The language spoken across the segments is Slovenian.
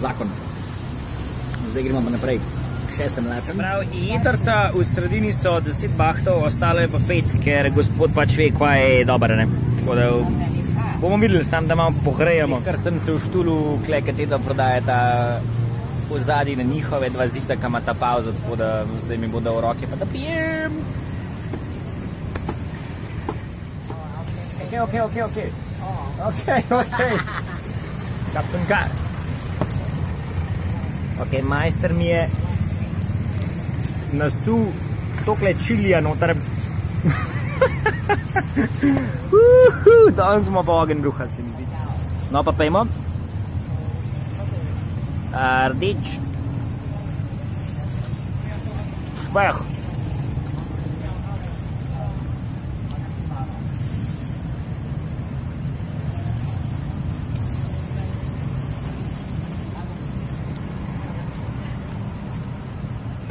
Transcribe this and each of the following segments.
zakon. Zdaj gremo naprej. Še sem lačen. Prav, jedrca v sredini so 10 bahtov, ostalo je pa 5, ker gospod pač ve, kva je dobro. Ne? Tako da bomo videli, sam da malo pohrejemo. Ker sem se v štulu, klekete, da prodajata v zadnji na njihove dva zica, kam ima ta pauza, tako da zdaj mi bodo v roke, pa da pijem. Ok, ok, ok, ok. Ok, ok. Kapten Kar. Ok, majster mi je nasul tokle čilija noter. Uhu, Danes smo pa ogen bruha, se mi zdi. No pa pejmo. A, Rdeč. Špeh.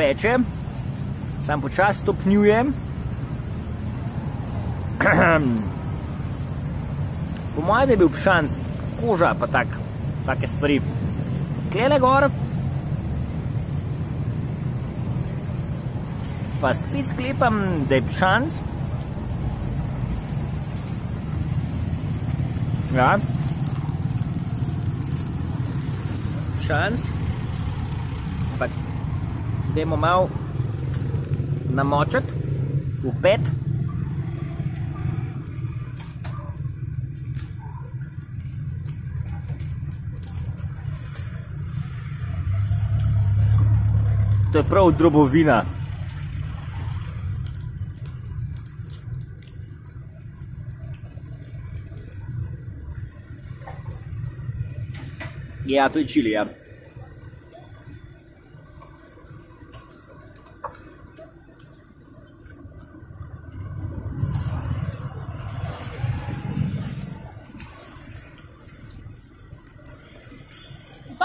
Peče, sam počas stopnjujem. Po mojem, da je bil pšanc, koža pa tak, take stvari. Klele gor. Pa spet sklepam, da je pšanc. Ja. Pšanc. Ampak dajmo malo namočiti v pet. To je prav drobovina. Ja, to je čili, ja.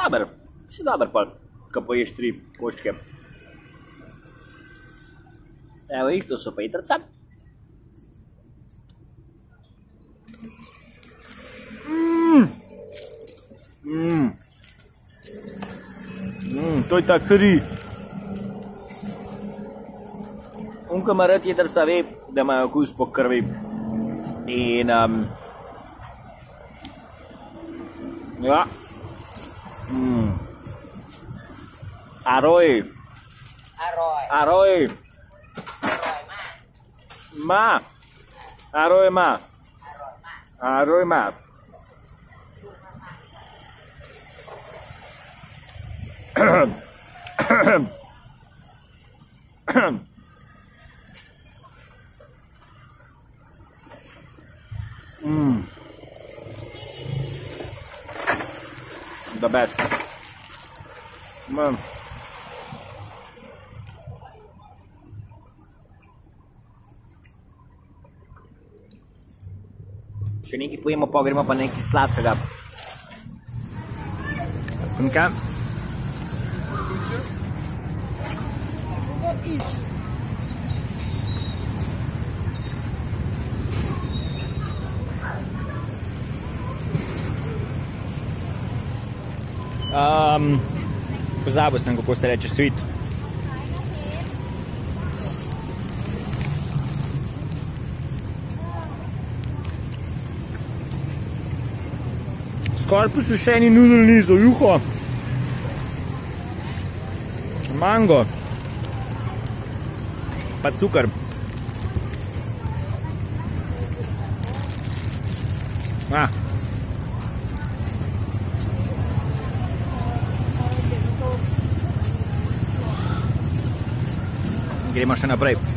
Dober, si dober pol, ko poješ tri koščke. Evo jih, to so pa itrca. Mmm. Mmm. Mmm, to je ta kri. Unka ima rad jedrca ve, da imajo okus po krvi. In um, ja. Ừ. À rồi. À rồi. À rồi. Ma. À rồi ma. À rồi ma. À mmm. The best. Man. Še pojemo, pa gremo pa nekaj sladkega. Punka. Um, pozabil sem, kako se reče sweet. Skoraj posušeni nudelni za juho. Mango. Pa cukor. Ah. Gremo še naprej.